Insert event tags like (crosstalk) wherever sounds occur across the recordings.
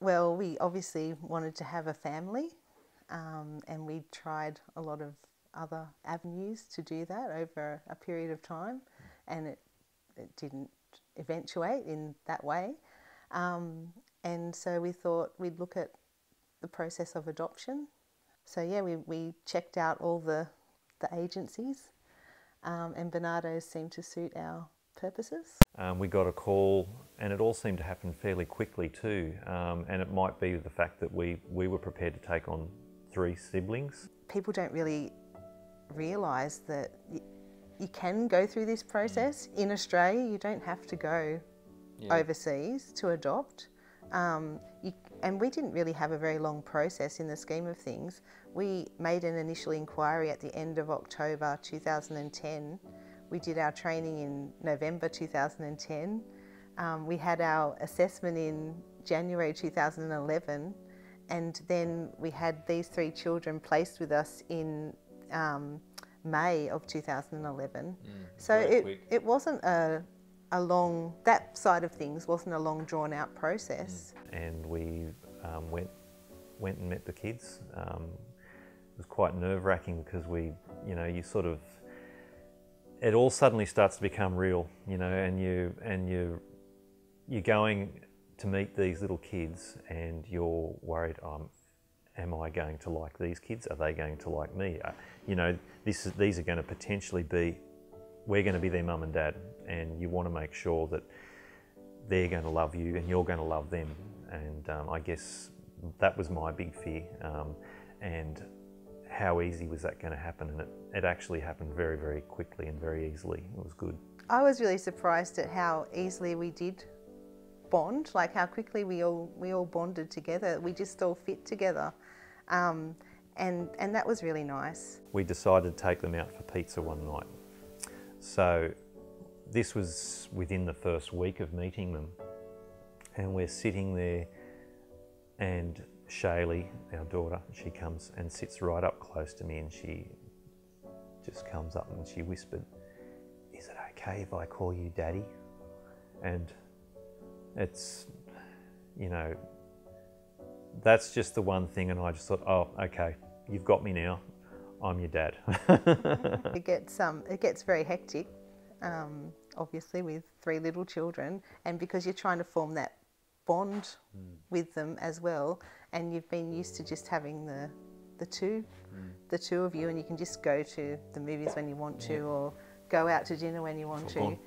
Well, we obviously wanted to have a family, um, and we tried a lot of other avenues to do that over a period of time, and it, it didn't eventuate in that way. Um, and so we thought we'd look at the process of adoption. So yeah, we, we checked out all the, the agencies, um, and Barnardos seemed to suit our purposes. Um, we got a call, and it all seemed to happen fairly quickly too. Um, and it might be the fact that we, we were prepared to take on three siblings. People don't really realise that you can go through this process in Australia. You don't have to go overseas to adopt. Um, you, and we didn't really have a very long process in the scheme of things. We made an initial inquiry at the end of October 2010. We did our training in November 2010. Um, we had our assessment in January 2011, and then we had these three children placed with us in um, May of 2011. so it, quick. it wasn't a, a long, that side of things wasn't a long drawn out process. and we um, went went and met the kids. Um, it was quite nerve wracking because we, you know, you sort of it all suddenly starts to become real, you know, and you and you you're going to meet these little kids and you're worried, um, am I going to like these kids? Are they going to like me? Uh, you know, this is, these are going to potentially be, we're going to be their mum and dad, and you want to make sure that they're going to love you and you're going to love them. And um, I guess that was my big fear. Um, and how easy was that going to happen? And it, it actually happened very, very quickly and very easily. It was good. I was really surprised at how easily we did bond, like how quickly we all we all bonded together. We just all fit together, um, and and that was really nice. we decided to take them out for pizza one night. So this was within the first week of meeting them, and we're sitting there, and Shaylee, our daughter, she comes and sits right up close to me, and she just comes up and she whispered, "Is it okay if I call you Daddy?" And it's, you know, that's just the one thing, and I just thought, "Oh, okay, you've got me now. I'm your dad." (laughs) It gets um it gets very hectic, um, obviously with three little children, and because you're trying to form that bond hmm. with them as well, and you've been used to just having the the two, hmm. the two of you, and you can just go to the movies when you want to, or go out to dinner when you want to.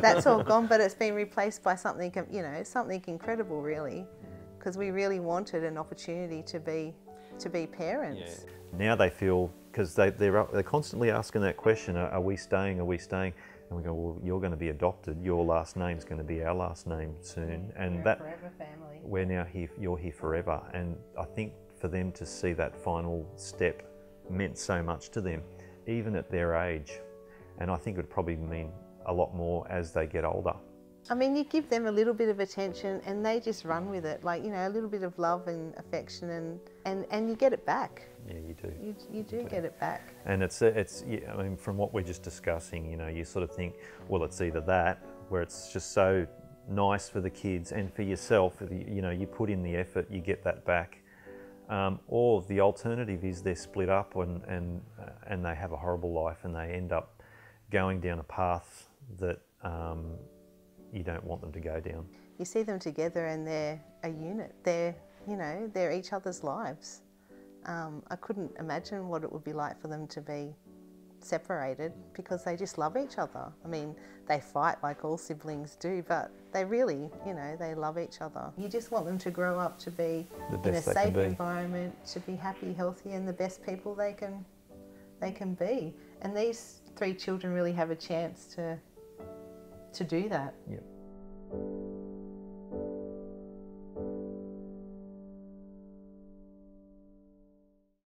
That's all (laughs) gone, but it's been replaced by something, you know, something incredible, really, hmm. because we really wanted an opportunity to be to be parents. now they feel because they, they're they're constantly asking that question: Are, are we staying? Are we staying? And we go, well, you're going to be adopted. Your last name's going to be our last name soon, and that forever family. we're now here. You're here forever, and I think for them to see that final step meant so much to them, even at their age, and I think it would probably mean a lot more as they get older. I mean, you give them a little bit of attention and they just run with it. Like, you know, a little bit of love and affection and, and, and you get it back. Yeah, you do. You, you do get it back. And it's it's I mean from what we're just discussing, you know, you sort of think, well, it's either that where it's just so nice for the kids and for yourself, you know, you put in the effort, you get that back. Um, or the alternative is they're split up and and uh, and they have a horrible life and they end up going down a path that um, you don't want them to go down. You see them together and they're a unit. They're, you know, they're each other's lives. Um, I couldn't imagine what it would be like for them to be separated because they just love each other. I mean, they fight like all siblings do, but they really, you know, they love each other. You just want them to grow up to be The in a best they can safe environment, to be happy, healthy, and the best people they can they can be. And these three children really have a chance to to do that. Yep.